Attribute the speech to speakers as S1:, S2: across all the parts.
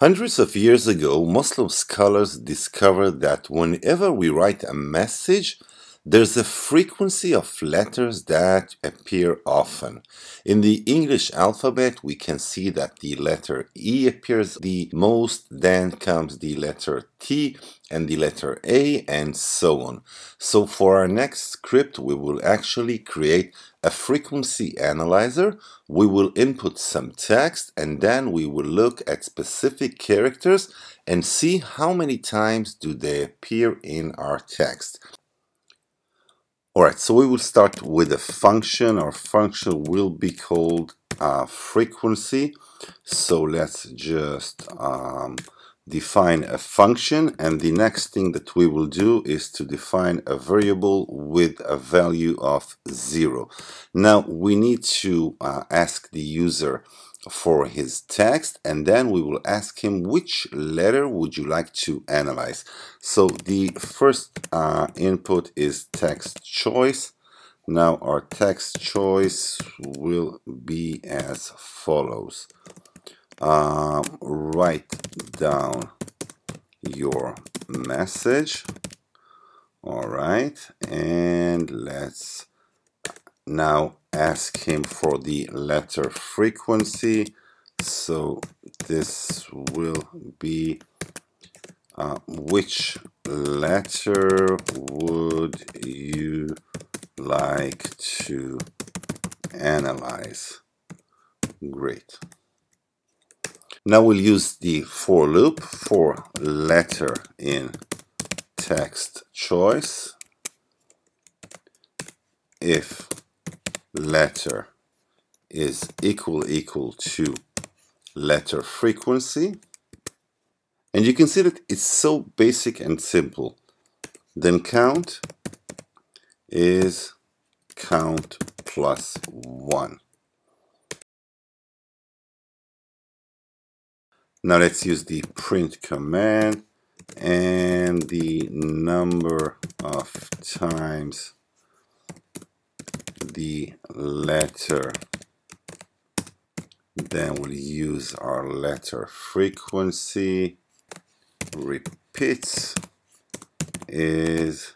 S1: Hundreds of years ago, Muslim scholars discovered that whenever we write a message, there's a frequency of letters that appear often. In the English alphabet, we can see that the letter E appears the most, then comes the letter T and the letter A, and so on. So for our next script, we will actually create a frequency analyzer. We will input some text, and then we will look at specific characters and see how many times do they appear in our text. Alright, so we will start with a function. Our function will be called uh, frequency. So let's just um, define a function and the next thing that we will do is to define a variable with a value of 0. Now we need to uh, ask the user for his text and then we will ask him which letter would you like to analyze. So the first uh, input is text choice. Now our text choice will be as follows. Uh, write down your message. All right, and let's now ask him for the letter frequency. So this will be uh, which letter would you like to analyze? Great. Now we'll use the for loop for letter in text choice. If letter is equal equal to letter frequency. And you can see that it's so basic and simple. Then count is count plus 1 now let's use the print command and the number of times the letter then we'll use our letter frequency. Repeats is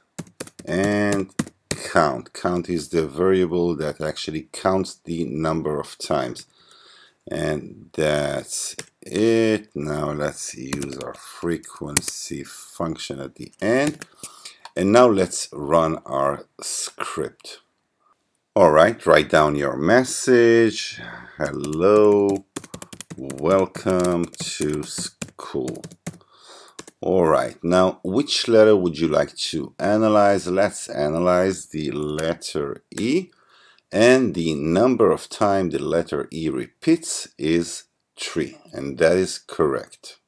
S1: and count. Count is the variable that actually counts the number of times. And that's it. Now let's use our frequency function at the end. And now let's run our script Alright, write down your message. Hello, welcome to school. Alright, now which letter would you like to analyze? Let's analyze the letter E. And the number of time the letter E repeats is 3. And that is correct.